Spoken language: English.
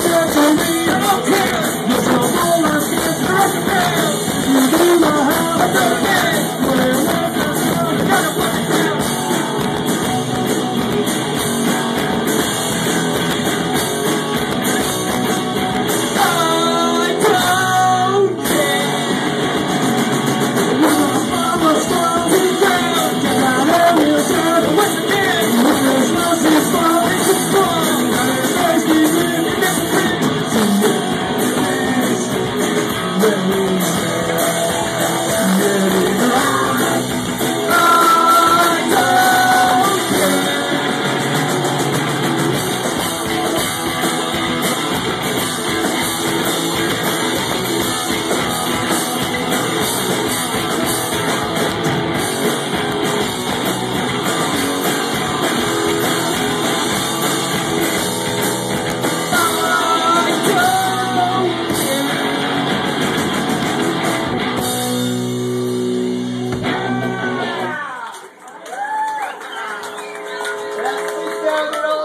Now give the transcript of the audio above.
Never be okay. Amen. Lord.